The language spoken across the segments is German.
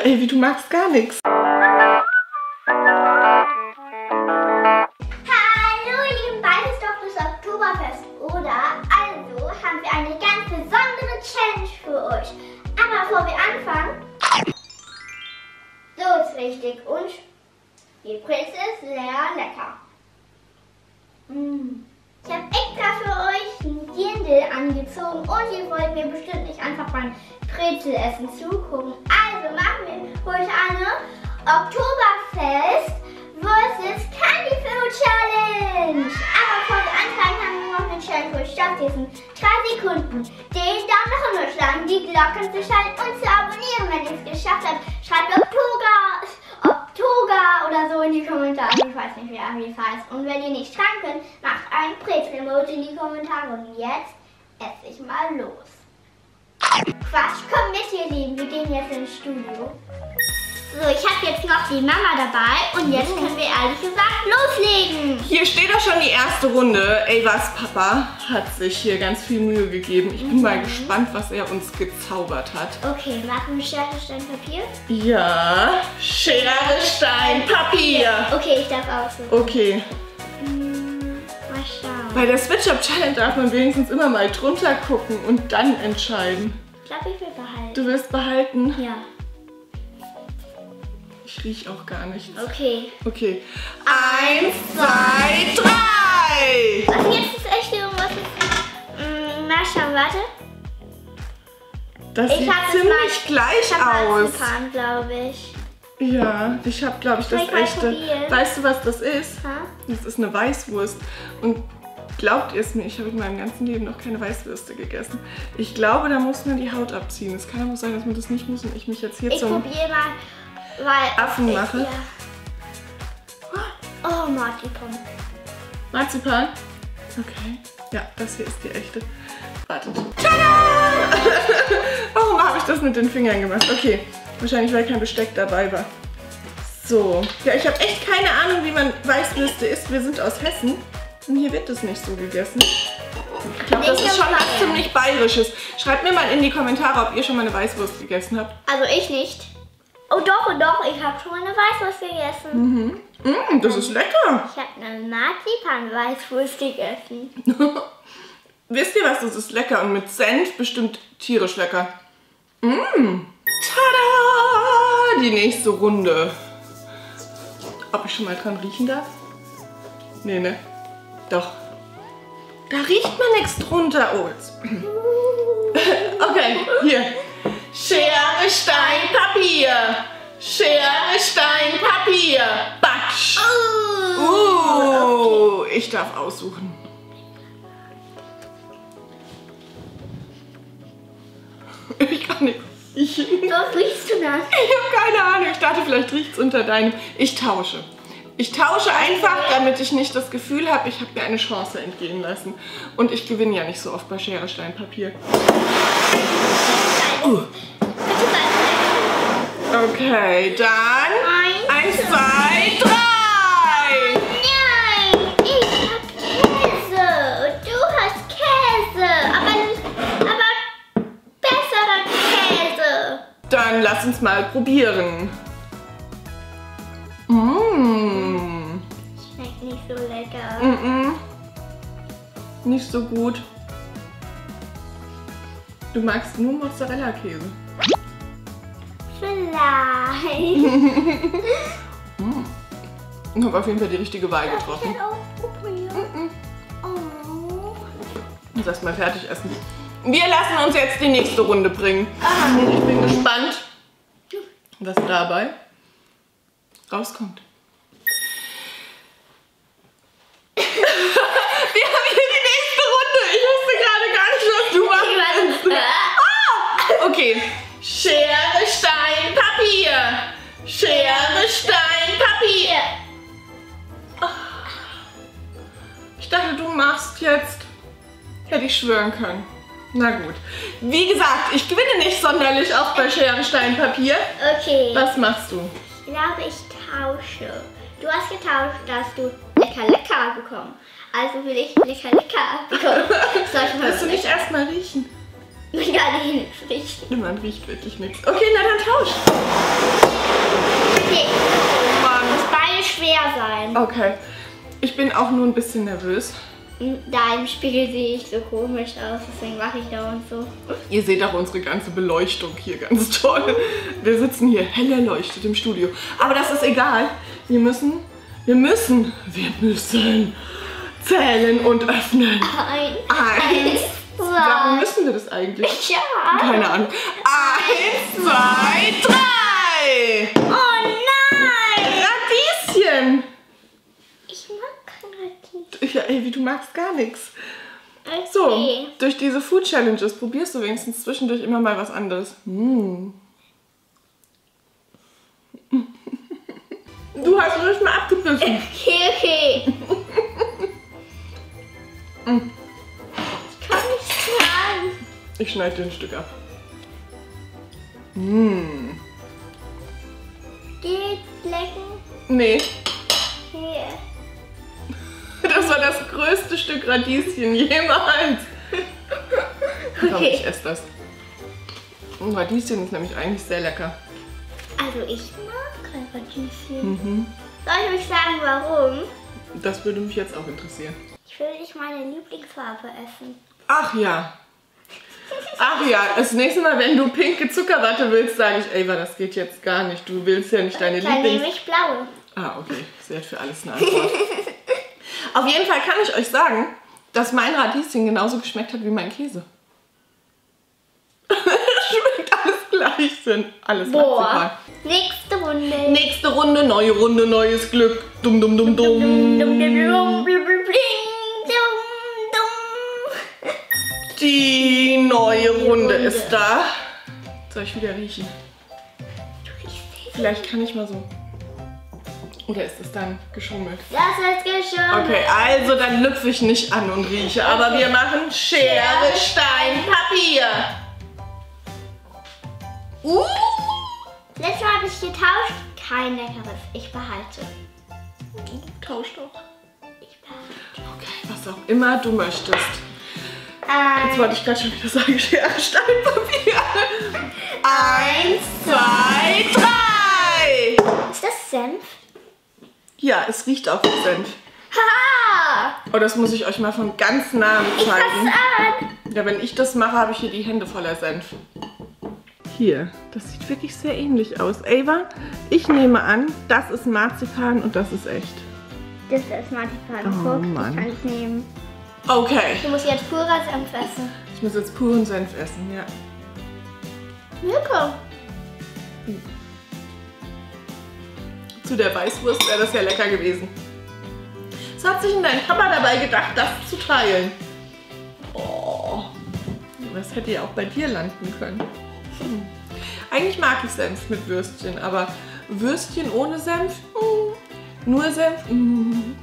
Alter, ey, wie du magst gar nichts. Hallo, ihr Lieben, bald ist doch das Oktoberfest, oder? Also haben wir eine ganz besondere Challenge für euch. Aber bevor wir anfangen, so ist richtig. Und die Prinze ist sehr lecker. Mm. Ich habe extra für euch Dirndl angezogen und ihr wollt mir bestimmt nicht einfach beim Brezelessen zugucken. Also machen wir heute eine Oktoberfest versus Candy Food Challenge. Aber bevor wir anfangen, haben wir noch eine Challenge für euch. Stoppt diesen drei Sekunden. Den Daumen nach unten schlagen, die Glocke zu schalten und zu abonnieren. Wenn ihr es geschafft habt, schreibt Oktober, oder so in die Kommentare. Ich weiß nicht, wie es heißt. Und wenn ihr nicht schreiben könnt, macht ein Brezel-Emoji in die Kommentare. Und jetzt esse ich mal los. Quatsch, komm mit, ihr Lieben. Wir gehen jetzt ins Studio. So, ich habe jetzt noch die Mama dabei und jetzt können wir ehrlich gesagt loslegen. Hier steht doch schon die erste Runde. Ey, was Papa hat sich hier ganz viel Mühe gegeben. Ich bin mal gespannt, was er uns gezaubert hat. Okay, machen wir Schere, Stein, Papier? Ja, Schere, Stein, Papier. Okay, ich darf. Okay, Hm, mal schauen. Bei der Switch-Up Challenge darf man wenigstens immer mal drunter gucken und dann entscheiden. Ich glaube, ich will behalten. Du wirst behalten? Ja. Ich riech auch gar nichts. Okay. Okay. Eins, zwei, drei! Was jetzt ist echt irgendwas? Mm, mal schauen, warte. Das Ich sieht ziemlich gleich Ich habe aus. Marzipan, glaube ich. Ja, ich habe, glaube ich, das echte. Weißt du, was das ist? Ha? Das ist eine Weißwurst. Und glaubt ihr es mir, ich habe in meinem ganzen Leben noch keine Weißwürste gegessen. Ich glaube, da muss man die Haut abziehen. Es kann aber sein, dass man das nicht muss und ich mich jetzt hier Ich zum... probiere mal, weil... Affen ich, mache? Ja. Oh, Marzipan. Marzipan? Okay. Ja, das hier ist die echte. Wartet. Tada! Warum habe ich das mit den Fingern gemacht? Okay, wahrscheinlich, weil kein Besteck dabei war. So. Ja, ich habe echt keine Ahnung, wie man Weißwürste isst. Wir sind aus Hessen und hier wird das nicht so gegessen. Ich glaube, das ist schon was ziemlich Bayerisches. Schreibt mir mal in die Kommentare, ob ihr schon mal eine Weißwurst gegessen habt. Also ich nicht. Oh doch, oh doch, ich habe schon mal eine Weißwurst gegessen. Mm, das ist lecker. Ich habe eine Marzipan-Weißwurst gegessen. Wisst ihr was, das ist lecker und mit Senf bestimmt tierisch lecker. Mmh. Tada! Die nächste Runde. Ob ich schon mal dran riechen darf? Nee, ne? Doch. Da riecht man nichts drunter, oh, jetzt. Okay, hier. Schere, Stein, Papier. Schere, Stein, Papier. Batsch. Uh, ich darf aussuchen. Ich kann nicht riechen. Was riechst du das? Ich habe keine Ahnung. Ich dachte, vielleicht riecht es unter deinem. Ich tausche. Ich tausche einfach, damit ich nicht das Gefühl habe, ich habe mir eine Chance entgehen lassen. Und ich gewinne ja nicht so oft bei Schere, Stein, Papier. Okay, dann. Eins. Zwei, drei. Nein, ich hab Käse und du hast Käse, aber, aber besserer Käse. Dann lass uns mal probieren. So lecker. Mm -mm. Nicht so gut. Du magst nur Mozzarella-Käse. Vielleicht. Ich habe auf jeden Fall die richtige Wahl getroffen. Ich. Oh. Muss erst mal fertig essen. Wir lassen uns jetzt die nächste Runde bringen. Ich bin gespannt, was dabei rauskommt. Machst jetzt. Hätte ich schwören können. Na gut. Wie gesagt, ich gewinne nicht sonderlich oft bei Schere, Stein, Papier. Okay, Was machst du? ich glaube, ich tausche. Du hast getauscht, dass du lecker lecker bekommen. Also will ich lecker lecker bekommen. Soll ich mal Willst du nicht erstmal riechen? Ja, nee, nicht. Man riecht wirklich nichts. Okay, na dann tausch. Okay, Oh Mann. muss beide schwer sein. Okay. Ich bin auch nur ein bisschen nervös. Da im Spiegel sehe ich so komisch aus, deswegen mache ich da und so. Ihr seht auch unsere ganze Beleuchtung hier ganz toll. Wir sitzen hier hell erleuchtet im Studio. Aber das ist egal. Wir müssen, wir müssen, wir müssen zählen und öffnen. Ein, Eins. Warum zwei. müssen wir das eigentlich? Ja. Keine Ahnung. Eins, zwei, drei. Oh nein! Radieschen. Ich mag kein Radieschen. Ja, ey, wie du magst gar nichts. So, Okay. durch diese Food Challenges probierst du wenigstens zwischendurch immer mal was anderes. Hm. Du hast ruhig mal abgebissen. Okay, okay. Ich kann nicht sagen. Ich schneide dir ein Stück ab. Hm. Geht lecken. Nee, war das größte Stück Radieschen jemals. Komm, Okay. ich esse das. Und Radieschen ist nämlich eigentlich sehr lecker. Also ich mag kein Radieschen. Mhm. Soll ich euch sagen, warum? Das würde mich jetzt auch interessieren. Ich will nicht meine Lieblingsfarbe essen. Ach ja. Ach ja, das nächste Mal, wenn du pinke Zuckerwatte willst, sage ich, Ava, das geht jetzt gar nicht. Du willst ja nicht deine Dann nehme Lieblings... ich blaue. Ah, okay. Sie hat für alles eine Antwort. Auf jeden Fall kann ich euch sagen, dass mein Radieschen genauso geschmeckt hat wie mein Käse. Schmeckt alles gleich, sind alles. Boah. Nächste Runde. Nächste Runde, neue Runde, neues Glück. Dumm, dumm, dumm, Dum, dum, dum, dumm. dum, bling, dum, dum. Die neue Runde ist da. Soll ich wieder riechen? Vielleicht kann ich mal so. Oder ist es dann geschummelt? Das ist geschoben. Okay, also dann lüpfe ich nicht an und rieche. Aber wir machen Schere, Stein, Papier. Uh! Letztes Mal habe ich getauscht. Kein leckeres. Ich behalte. Tausch doch. Ich behalte. Okay, was auch immer du möchtest. Jetzt Ein, wollte ich gerade schon wieder sagen, Schere, Stein, Papier. Eins, zwei, drei. ist das Senf? Ja, es riecht auch wie Senf. Haha! Oh, das muss ich euch mal von ganz nahem Ich zeigen. an. Ja, wenn ich das mache, habe ich hier die Hände voller Senf. Hier, das sieht wirklich sehr ähnlich aus. Ava, ich nehme an, das ist Marzipan und das ist echt. Das ist Marzipan. Oh, Guck, Mann. ich kann es nehmen. Okay. Du musst jetzt purer Senf essen. Ich muss jetzt puren Senf essen, ja. Mirko. Zu der Weißwurst wäre das ja lecker gewesen. Was hat sich denn dein Papa dabei gedacht, das zu teilen? Oh, das hätte ja auch bei dir landen können. Hm. Eigentlich mag ich Senf mit Würstchen, aber Würstchen ohne Senf? Hm. Nur Senf? Hm.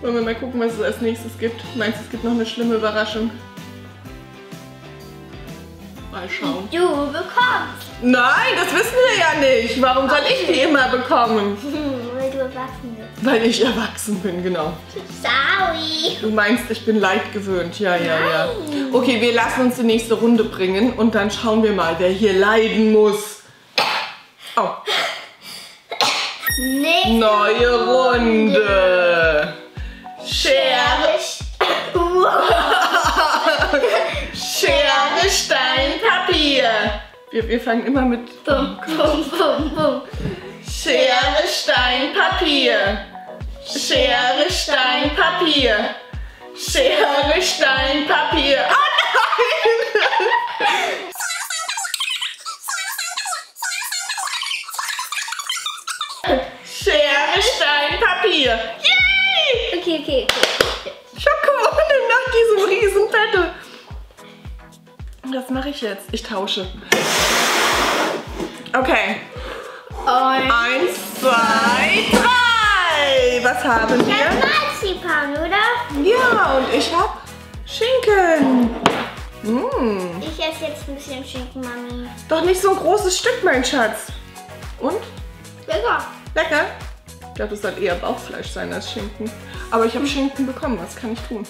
Wollen wir mal gucken, was es als nächstes gibt? Meinst du, es gibt noch eine schlimme Überraschung? Mal schauen. Du bekommst. Nein, das wissen wir ja nicht. Warum soll ich die immer bekommen? Weil du erwachsen bist. Weil ich erwachsen bin, genau. Sorry. Du meinst, ich bin leidgewöhnt. Ja, ja, ja. Okay, wir lassen uns die nächste Runde bringen und dann schauen wir mal, wer hier leiden muss. Oh, Nächste neue Runde. Schere, Stein, Papier. Wir, wir fangen immer mit Bum, bum, bum, bum. Schere, Stein, Papier. Schere, Stein, Papier. Schere, Stein, Papier. Oh nein! Schere, Stein, Papier. Yay! Okay, okay, okay. Ich habe gewonnen nach diesem riesen Battle. Was mache ich jetzt? Ich tausche. Okay. Und Eins, zwei, drei. Was haben wir? Marzipan, oder? Ja, und ich hab Schinken. Mmh. Ich esse jetzt ein bisschen Schinken, Mami. Doch nicht so ein großes Stück, mein Schatz. Und? Lecker. Lecker? Ich glaube, das soll eher Bauchfleisch sein als Schinken. Aber ich habe Schinken bekommen. Was kann ich tun?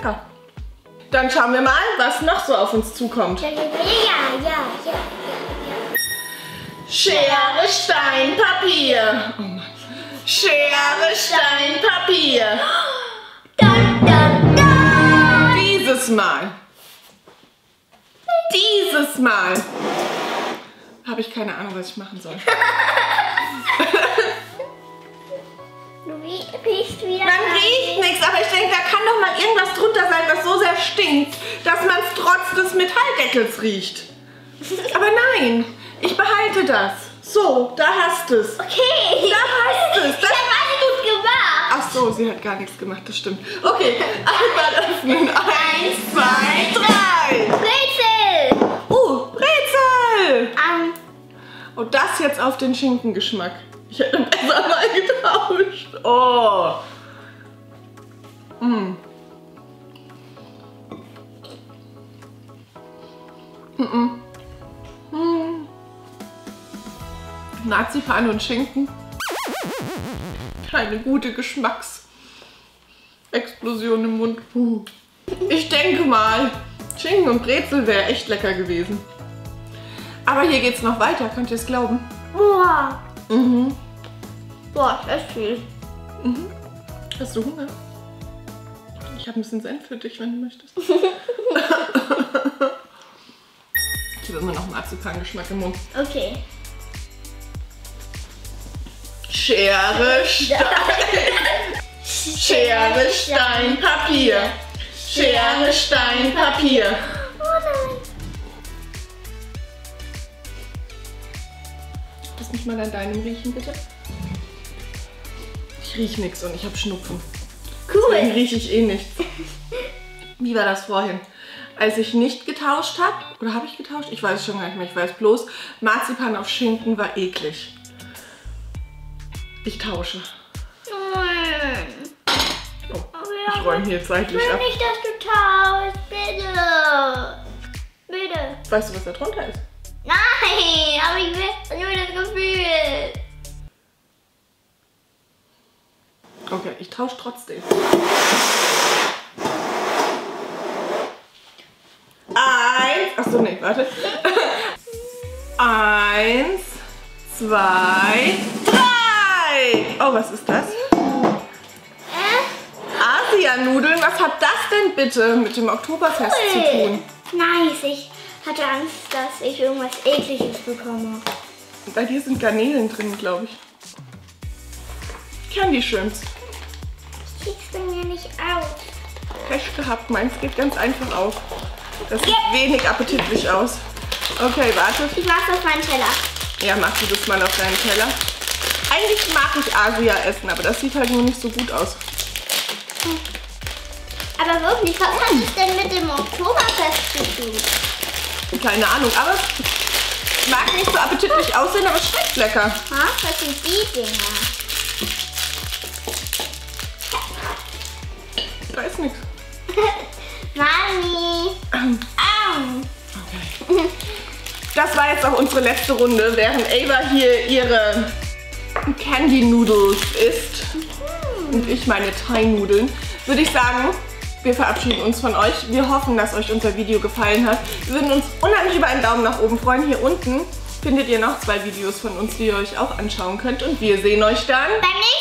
Lecker. Dann schauen wir mal, was noch so auf uns zukommt. Ja, ja, ja, ja, ja. Schere, Stein, Papier. Oh Mann. Schere, Stein, Papier. Dun, dun, dun. Dieses Mal. Dieses Mal. Habe ich keine Ahnung, was ich machen soll. Du rie- riechst wieder. Man riecht nichts, aber ich denke, da kann doch mal irgendwas drunter sein, was so sehr stinkt, dass man es trotz des Metalldeckels riecht. Aber nein, ich behalte das. So, da hast es. Okay. Da hast es. Ich Das habe alles gemacht. Ach so, sie hat gar nichts gemacht, das stimmt. Okay, einmal öffnen. Eins, zwei, drei. Brezel. Uh, Brezel. Ähm, Und das jetzt auf den Schinkengeschmack. Ich hätte besser mal getauscht. Oh. Mm. Mm -mm. Mm. Marzipan und Schinken. Keine gute Geschmacksexplosion im Mund. Puh. Ich denke mal, Schinken und Brezel wäre echt lecker gewesen. Aber hier geht's noch weiter, könnt ihr es glauben? boah. Mhm. Boah, das ist viel. Hast du Hunger? Ich habe ein bisschen Senf für dich, wenn du möchtest. ich habe immer noch Marzipan-Geschmack im Mund. Okay. Schere, Stein. Schere, Stein, Papier. Schere, Stein, Papier. Mich mal an deinem riechen, bitte. Ich rieche nichts und ich habe Schnupfen. Deswegen Cool. rieche ich eh nichts. Wie war das vorhin? Als ich nicht getauscht habe, oder habe ich getauscht? Ich weiß es schon gar nicht mehr, ich weiß bloß, Marzipan auf Schinken war eklig. Ich tausche. Oh, Aber ich räume hier Ich seitlich will ab. nicht, dass du tauschst. Bitte. Bitte. Weißt du, was da drunter ist? Nein, aber ich will nur das Gefühl. Okay, ich tausche trotzdem. Eins. Achso, nee, warte. Eins, zwei, drei. Oh, was ist das? Asianudeln. Was hat das denn bitte mit dem Oktoberfest zu tun? Nice. Ich hatte Angst, dass ich irgendwas Ekliges bekomme. Bei dir sind Garnelen drin, glaube ich. Candy Shrimps. Kriegst du mir nicht aus. Pech gehabt, meins geht ganz einfach auf. Das sieht wenig appetitlich aus. Okay, warte. Ich mach's auf meinen Teller. Ja, mach du das mal auf deinen Teller. Eigentlich mag ich Asia essen, aber das sieht halt nur nicht so gut aus. Aber wirklich, was hat es denn mit dem Oktoberfest zu tun? Keine Ahnung, aber es mag nicht so appetitlich aussehen, aber es schmeckt lecker. Ha? Was sind die Dinger? Da ist nichts. Mami. Okay. Das war jetzt auch unsere letzte Runde, während Ava hier ihre Candy Noodles isst und ich meine Thai-Nudeln, würde ich sagen, wir verabschieden uns von euch. Wir hoffen, dass euch unser Video gefallen hat. Wir würden uns unheimlich über einen Daumen nach oben freuen. Hier unten findet ihr noch zwei Videos von uns, die ihr euch auch anschauen könnt. Und wir sehen euch dann. Beim nächsten